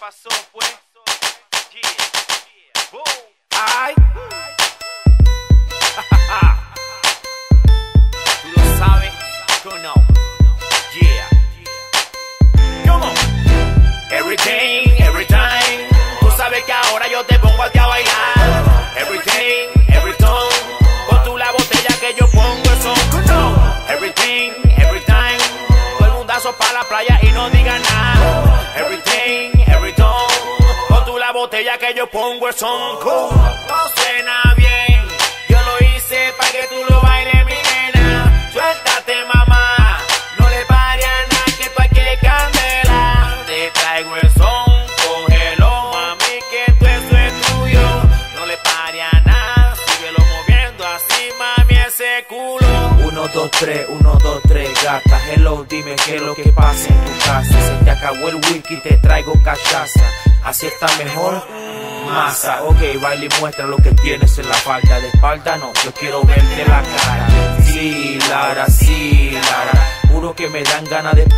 pasó, pues? Yeah. Boom. Ay. Tú lo sabes, tú no. Yeah. Come on. Everything, every time. Tú sabes que ahora yo te pongo a ti a bailar. Everything, every time. Con tú la botella que yo pongo el son. No. Everything, every time. Todo el mundazo para la playa y no diga nada. La botella que yo pongo el son. No suena bien. Yo lo hice para que tú lo bailes, mi nena. Suéltate, mamá. No le pare a nada que tú aquí candela. Te traigo el son, cógelo, mami, que tú eso es tuyo. No le pare a nada, síguelo moviendo así, mami, ese culo. Uno, dos, tres, uno, dos, tres, gata. Hello, dime qué es lo que pasa en tu casa. Se te acabó el whisky, te traigo cachaza. Así está mejor. Masa, ok, baila y muestra lo que tienes en la falda. De espalda no, yo quiero verte la cara. Sí, Lara, sí, Lara. Juro que me dan ganas de.